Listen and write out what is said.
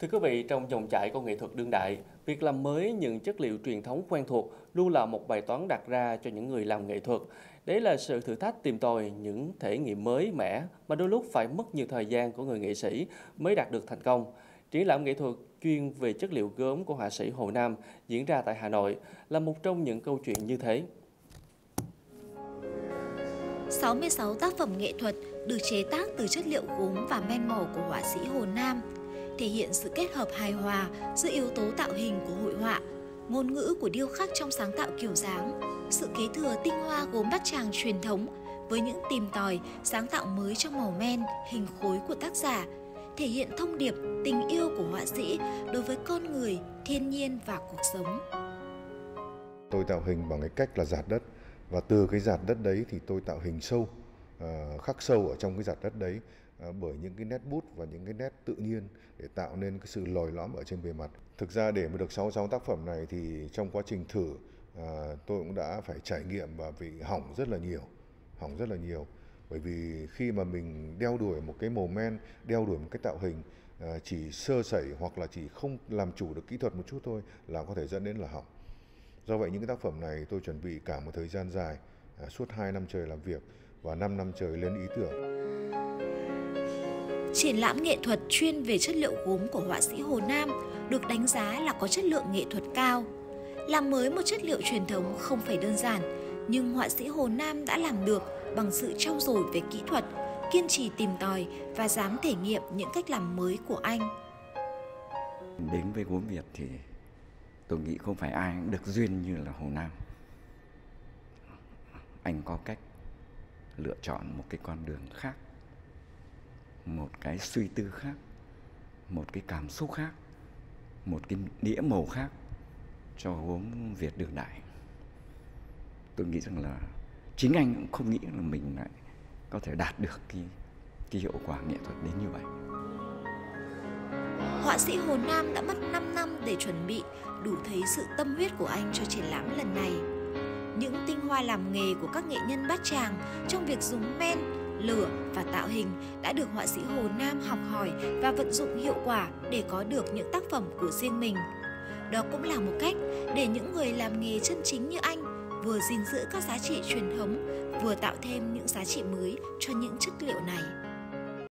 Thưa quý vị, trong dòng chảy của nghệ thuật đương đại, việc làm mới những chất liệu truyền thống quen thuộc luôn là một bài toán đặt ra cho những người làm nghệ thuật. Đấy là sự thử thách tìm tòi những thể nghiệm mới mẻ mà đôi lúc phải mất nhiều thời gian của người nghệ sĩ mới đạt được thành công. Triển lãm nghệ thuật chuyên về chất liệu gốm của họa sĩ Hồ Nam diễn ra tại Hà Nội là một trong những câu chuyện như thế. 66 tác phẩm nghệ thuật được chế tác từ chất liệu gốm và men màu của họa sĩ Hồ Nam, thể hiện sự kết hợp hài hòa giữa yếu tố tạo hình của hội họa, ngôn ngữ của điêu khắc trong sáng tạo kiểu dáng, sự kế thừa tinh hoa gốm bát tràng truyền thống với những tìm tòi, sáng tạo mới trong màu men, hình khối của tác giả, thể hiện thông điệp tình yêu của họa sĩ đối với con người, thiên nhiên và cuộc sống. Tôi tạo hình bằng cái cách là giạt đất và từ cái giạt đất đấy thì tôi tạo hình sâu ờ, khắc sâu ở trong cái giạt đất đấy À, bởi những cái nét bút và những cái nét tự nhiên để tạo nên cái sự lồi lõm ở trên bề mặt. Thực ra để mà được 66 tác phẩm này thì trong quá trình thử à, tôi cũng đã phải trải nghiệm và bị hỏng rất là nhiều hỏng rất là nhiều. Bởi vì khi mà mình đeo đuổi một cái màu men đeo đuổi một cái tạo hình à, chỉ sơ sẩy hoặc là chỉ không làm chủ được kỹ thuật một chút thôi là có thể dẫn đến là hỏng. Do vậy những cái tác phẩm này tôi chuẩn bị cả một thời gian dài, à, suốt 2 năm trời làm việc và 5 năm trời lên ý tưởng. Triển lãm nghệ thuật chuyên về chất liệu gốm của họa sĩ Hồ Nam được đánh giá là có chất lượng nghệ thuật cao. Làm mới một chất liệu truyền thống không phải đơn giản, nhưng họa sĩ Hồ Nam đã làm được bằng sự trau dồi về kỹ thuật, kiên trì tìm tòi và dám thể nghiệm những cách làm mới của anh. Đến với gốm Việt thì tôi nghĩ không phải ai cũng được duyên như là Hồ Nam anh có cách lựa chọn một cái con đường khác một cái suy tư khác một cái cảm xúc khác một cái đĩa màu khác cho gốm Việt đường đại tôi nghĩ rằng là chính anh cũng không nghĩ là mình lại có thể đạt được cái cái hiệu quả nghệ thuật đến như vậy họa sĩ Hồ Nam đã mất 5 năm để chuẩn bị, đủ thấy sự tâm huyết của anh cho triển lãm lần này. Những tinh hoa làm nghề của các nghệ nhân bát tràng trong việc dùng men, lửa và tạo hình đã được họa sĩ Hồ Nam học hỏi và vận dụng hiệu quả để có được những tác phẩm của riêng mình. Đó cũng là một cách để những người làm nghề chân chính như anh vừa gìn giữ các giá trị truyền thống, vừa tạo thêm những giá trị mới cho những chất liệu này.